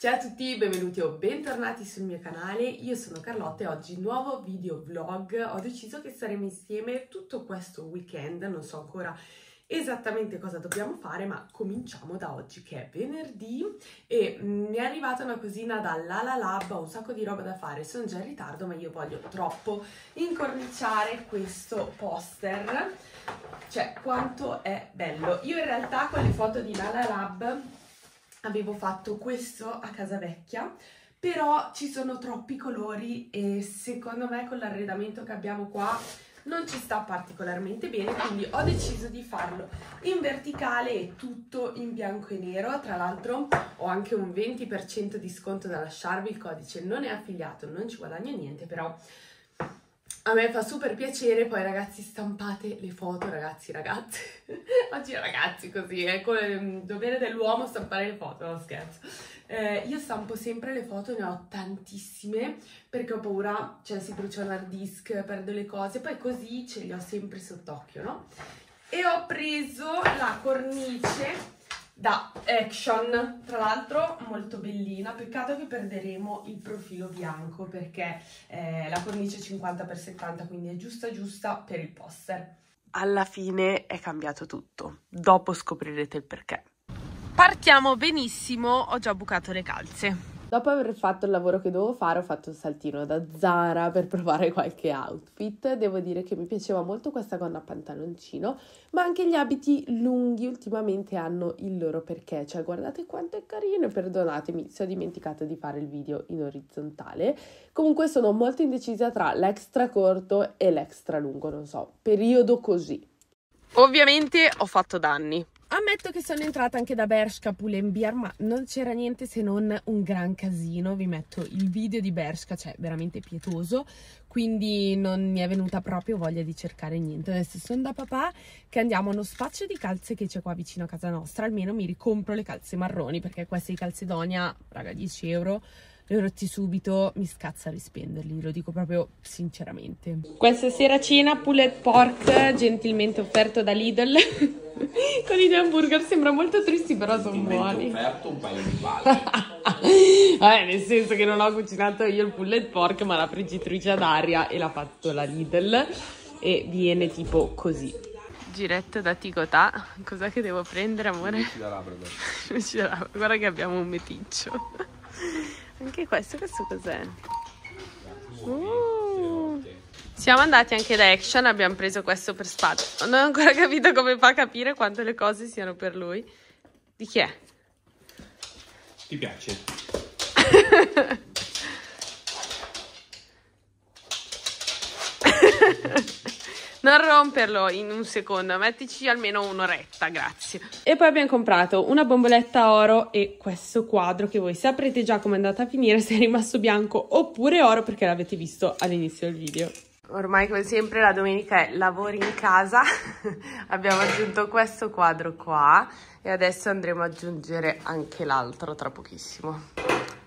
Ciao a tutti, benvenuti o bentornati sul mio canale, io sono Carlotta e oggi nuovo video vlog, ho deciso che saremo insieme tutto questo weekend, non so ancora esattamente cosa dobbiamo fare ma cominciamo da oggi che è venerdì e mi è arrivata una cosina dall'Ala Lab, ho un sacco di roba da fare, sono già in ritardo ma io voglio troppo incorniciare questo poster, cioè quanto è bello. Io in realtà con le foto di Lala Lab avevo fatto questo a casa vecchia però ci sono troppi colori e secondo me con l'arredamento che abbiamo qua non ci sta particolarmente bene quindi ho deciso di farlo in verticale e tutto in bianco e nero. Tra l'altro ho anche un 20% di sconto da lasciarvi il codice non è affiliato non ci guadagno niente però a me fa super piacere, poi ragazzi stampate le foto, ragazzi, ragazzi, oggi ragazzi così, è il dovere dell'uomo stampare le foto, non scherzo. Eh, io stampo sempre le foto, ne ho tantissime, perché ho paura, cioè si bruciano hard disk, perdo le cose, poi così ce le ho sempre sott'occhio, no? E ho preso la cornice da Action, tra l'altro molto bellina, peccato che perderemo il profilo bianco perché eh, la cornice 50x70 quindi è giusta giusta per il poster. Alla fine è cambiato tutto, dopo scoprirete il perché. Partiamo benissimo, ho già bucato le calze. Dopo aver fatto il lavoro che dovevo fare, ho fatto un saltino da Zara per provare qualche outfit. Devo dire che mi piaceva molto questa gonna pantaloncino, ma anche gli abiti lunghi ultimamente hanno il loro perché. Cioè, guardate quanto è carino, perdonatemi se ho dimenticato di fare il video in orizzontale. Comunque sono molto indecisa tra l'extra corto e l'extra lungo, non so, periodo così. Ovviamente ho fatto danni, Ammetto che sono entrata anche da Bershka Pull&Bear, ma non c'era niente se non un gran casino. Vi metto il video di Bershka, cioè veramente pietoso, quindi non mi è venuta proprio voglia di cercare niente. Adesso sono da papà che andiamo a uno spazio di calze che c'è qua vicino a casa nostra, almeno mi ricompro le calze marroni, perché queste di Calcedonia, raga, 10 euro, li ho rotti subito, mi scazza rispenderli, lo dico proprio sinceramente. Questa sera cena pulled pork, gentilmente offerto da Lidl. Con i due hamburger sembra molto tristi, però sono buoni. offerto un paio di Vabbè, nel senso che non ho cucinato io il pulled pork, ma la friggitrice ad aria e l'ha fatto la Lidl. E viene tipo così. Giretto da Tigotà. Cos'è che devo prendere, amore? Luci da Labrador. Guarda che abbiamo un meticcio. Anche questo, questo cos'è? Uh. Siamo andati anche da Action, abbiamo preso questo per spazio. Non ho ancora capito come fa a capire quanto le cose siano per lui. Di chi è? Ti piace? Non romperlo in un secondo, mettici almeno un'oretta, grazie. E poi abbiamo comprato una bomboletta oro e questo quadro che voi saprete già come è andata a finire, se è rimasto bianco oppure oro perché l'avete visto all'inizio del video. Ormai come sempre la domenica è lavori in casa, abbiamo aggiunto questo quadro qua e adesso andremo ad aggiungere anche l'altro tra pochissimo.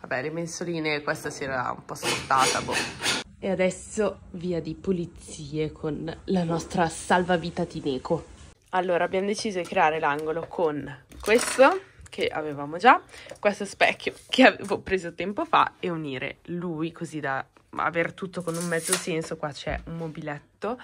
Vabbè, le mensoline questa sera un po' scottata, boh. E adesso via di pulizie con la nostra salvavita Tineco. Allora abbiamo deciso di creare l'angolo con questo che avevamo già, questo specchio che avevo preso tempo fa e unire lui così da aver tutto con un mezzo senso. Qua c'è un mobiletto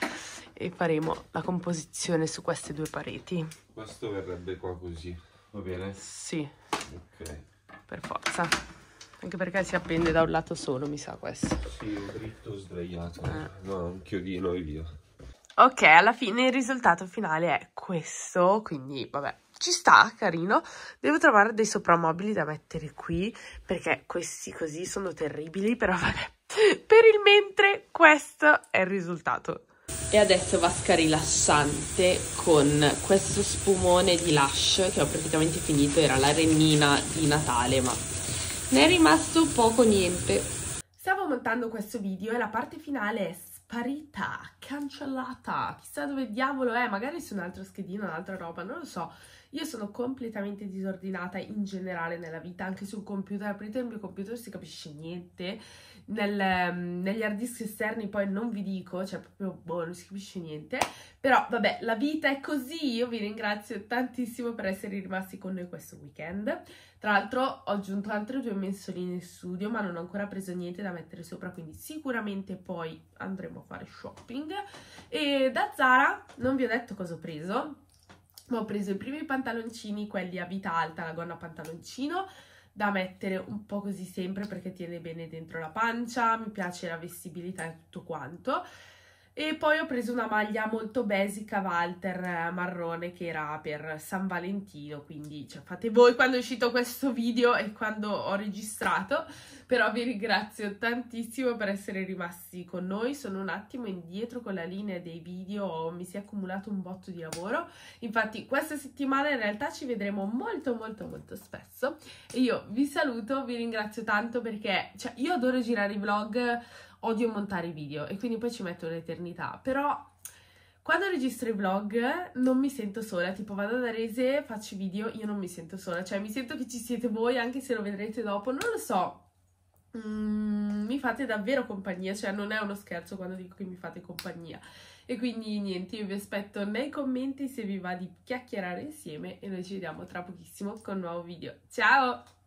e faremo la composizione su queste due pareti. Questo verrebbe qua così, va bene? Sì. Ok. Per forza. Anche perché si appende da un lato solo, mi sa questo. Sì, dritto sdraiato. Eh. No, un chiodino e via. Ok, alla fine il risultato finale è questo, quindi vabbè, ci sta, carino. Devo trovare dei soprammobili da mettere qui, perché questi così sono terribili, però vabbè. Per il mentre questo è il risultato. E adesso vasca rilassante con questo spumone di Lush che ho praticamente finito, era la rennina di Natale, ma ne è rimasto poco niente. Stavo montando questo video e la parte finale è sparita, cancellata, chissà dove diavolo è, magari su un altro schedino, un'altra roba, non lo so. Io sono completamente disordinata in generale nella vita, anche sul computer. Aprite il mio computer, si capisce niente. Nel, ehm, negli hard disk esterni poi non vi dico, cioè proprio boh, non si capisce niente. Però vabbè, la vita è così. Io vi ringrazio tantissimo per essere rimasti con noi questo weekend. Tra l'altro ho aggiunto altre due mensoline in studio, ma non ho ancora preso niente da mettere sopra, quindi sicuramente poi andremo a fare shopping. E da Zara non vi ho detto cosa ho preso, ma ho preso i primi pantaloncini, quelli a vita alta, la gonna pantaloncino, da mettere un po' così sempre perché tiene bene dentro la pancia, mi piace la vestibilità e tutto quanto. E poi ho preso una maglia molto basica Walter eh, marrone che era per San Valentino, quindi cioè, fate voi quando è uscito questo video e quando ho registrato, però vi ringrazio tantissimo per essere rimasti con noi, sono un attimo indietro con la linea dei video, mi si è accumulato un botto di lavoro, infatti questa settimana in realtà ci vedremo molto molto molto spesso. E io vi saluto, vi ringrazio tanto perché cioè, io adoro girare i vlog odio montare i video e quindi poi ci metto un'eternità, però quando registro i vlog non mi sento sola, tipo vado da Rese, faccio i video, io non mi sento sola, cioè mi sento che ci siete voi anche se lo vedrete dopo, non lo so, mm, mi fate davvero compagnia, cioè non è uno scherzo quando dico che mi fate compagnia. E quindi niente, io vi aspetto nei commenti se vi va di chiacchierare insieme e noi ci vediamo tra pochissimo con un nuovo video. Ciao!